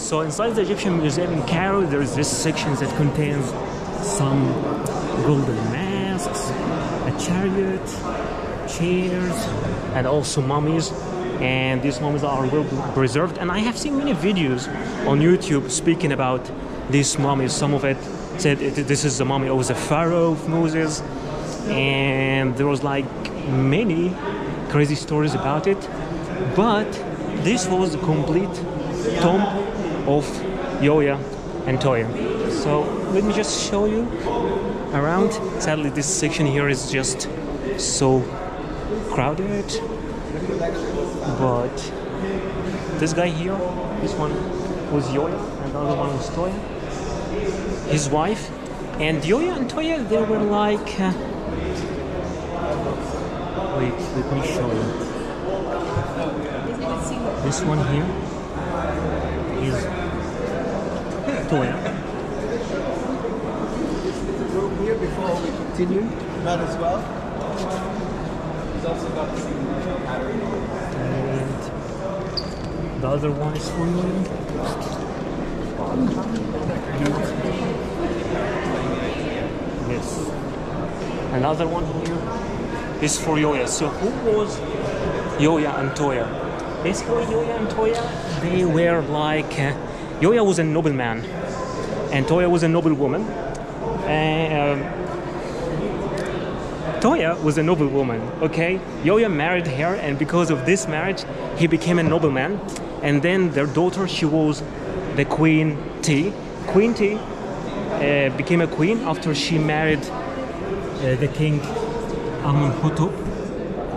So inside the Egyptian Museum in Cairo, there is this section that contains some golden masks, a chariot, chairs, and also mummies. And these mummies are well preserved. And I have seen many videos on YouTube speaking about these mummies. Some of it said this is the mummy of the Pharaoh of Moses, and there was like many crazy stories about it. But this was a complete tomb of Yoya and Toya. So let me just show you around. Sadly, this section here is just so crowded. But this guy here, this one was Yoya, and the other one was Toya. His wife, and Yoya and Toya, they were like. Uh, wait, let me show you. This one here is Toya. room here before we continue. That as well. He's also got the pattern. And the other one is for you. Yes. Another one here is for Yoya. So who was Yoya and Toya? Basically, Yoya and Toya, they were like uh, Yoya was a nobleman, and Toya was a noblewoman. And um, Toya was a noble woman, okay? Yoya married her, and because of this marriage, he became a nobleman. And then their daughter, she was the Queen Tiye. Queen Tiye uh, became a queen after she married uh, the king Amenhotep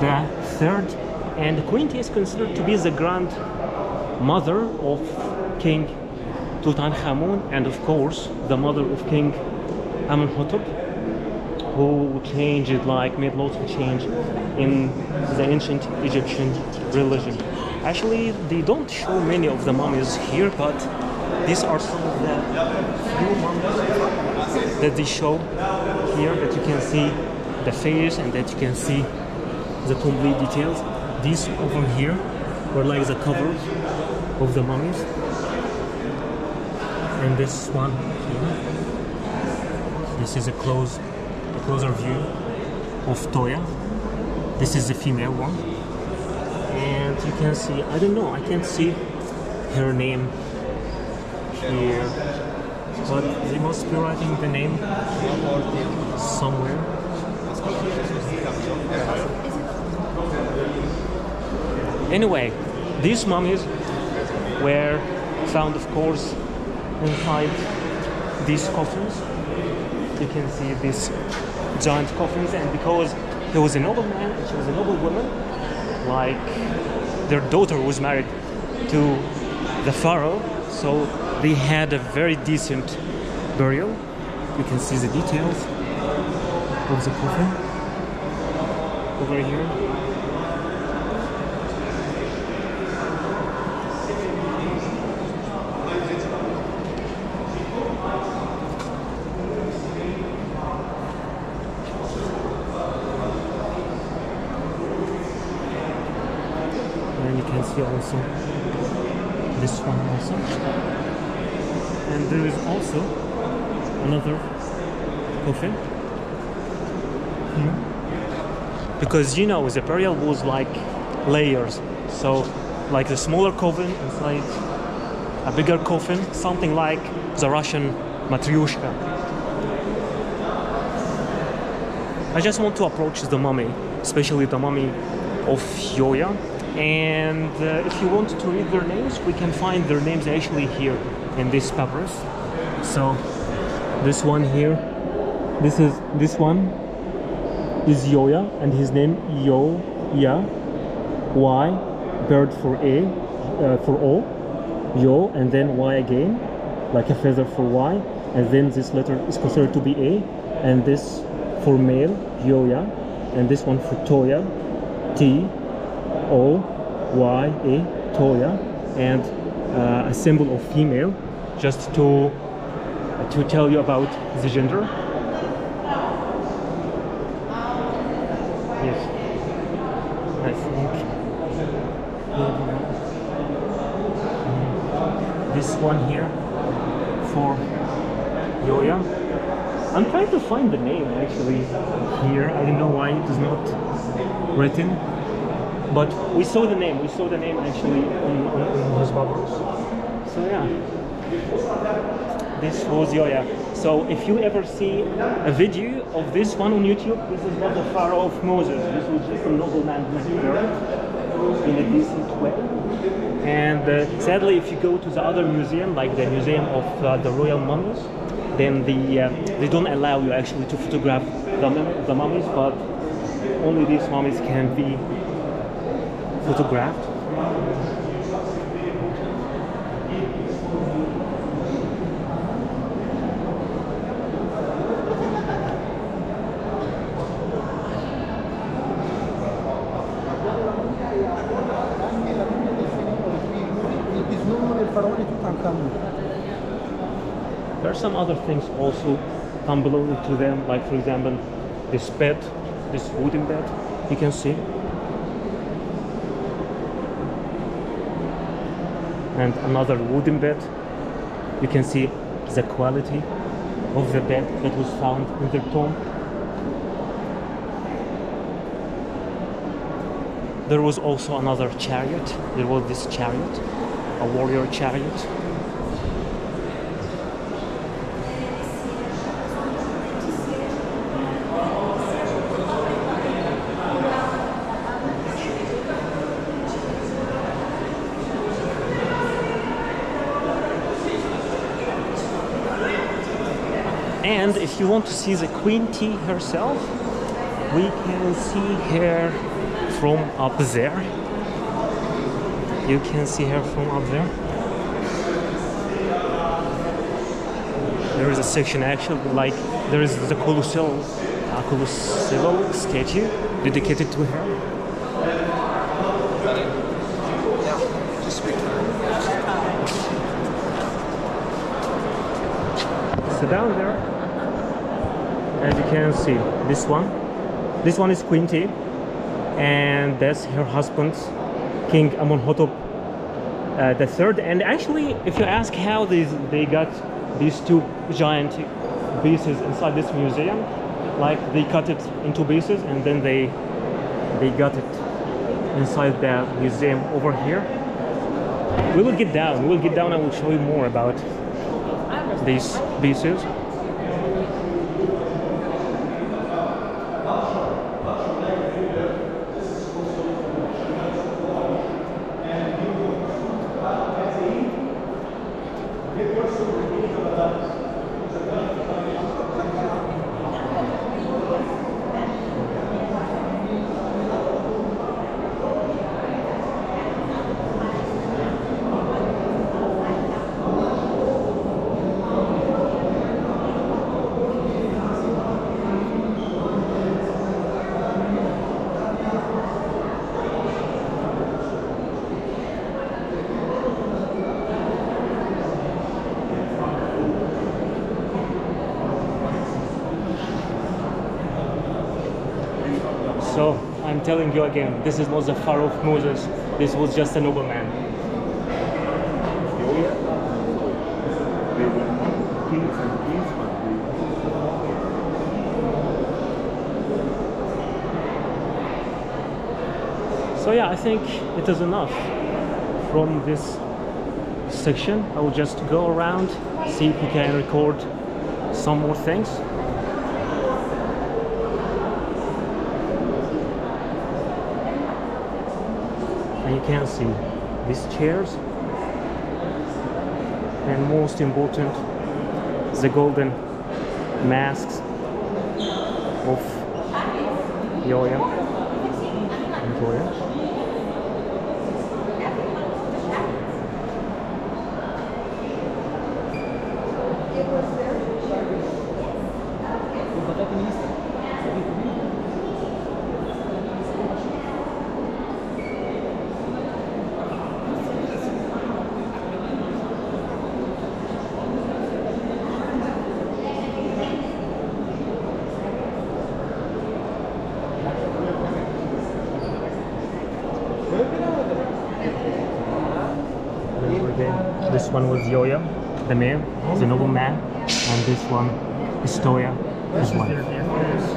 the third. And Queen Tiye is considered to be the grandmother of King Tutankhamun, and of course, the mother of King Amenhotep who changed like made lots of change in the ancient Egyptian religion. Actually, they don't show many of the mummies here, but these are some of the few mummies that they show here that you can see the face and that you can see the complete details. These over here were like the covers of the mummies. And this one here. This is a close a closer view of Toya. This is the female one. And you can see, I don't know, I can't see her name here. But they must be writing the name somewhere. Anyway, these mummies were found, of course, inside these coffins you can see these giant coffins and because he was a nobleman and she was a noble woman like their daughter was married to the pharaoh so they had a very decent burial. You can see the details of the coffin over here see also. This one also. And there is also another coffin. Here because you know the burial was like layers. So like the smaller coffin inside a bigger coffin something like the Russian matryoshka. I just want to approach the mummy especially the mummy of Yoya and uh, if you want to read their names we can find their names actually here in this papyrus so this one here this is this one is Yoya and his name Yo Ya Y bird for A uh, for O Yo and then Y again like a feather for Y and then this letter is considered to be A and this for male Yoya and this one for Toya T O Y A Toya and uh, a symbol of female just to to tell you about the gender. Yes, I think. this one here for Yoya. I'm trying to find the name actually here. I don't know why it is not written. But we saw the name. We saw the name actually on, on, on his bubbles. So yeah, this was Yoya. So if you ever see a video of this one on YouTube, this is not the Pharaoh of Moses. This was just a nobleman who's here in a decent way. And uh, sadly, if you go to the other museum, like the Museum of uh, the Royal Mummies, then the uh, they don't allow you actually to photograph the, the mummies, but only these mummies can be photographed. There are some other things also tumbling to them, like for example, this bed, this wooden bed, you can see. And another wooden bed. You can see the quality of the bed that was found in their tomb. There was also another chariot. There was this chariot, a warrior chariot. And if you want to see the Queen Tiye herself, we can see her from up there. You can see her from up there. There is a section actually like there is the colossal, uh, colossal statue dedicated to her. So down there, as you can see, this one, this one is Queen and that's her husband, King Amenhotep uh, the third. And actually, if you ask how these they got these two giant pieces inside this museum, like they cut it into pieces and then they they got it inside the museum over here. We will get down. We will get down. I will show you more about these pieces. So I'm telling you again, this is not the Pharaoh of Moses. This was just a but they So yeah, I think it is enough from this section. I will just go around, see if we can record some more things. You can see these chairs and most important the golden masks of Yoya and Toya. One was Yoya, the mayor, the nobleman, and this one, Estoya, his wife.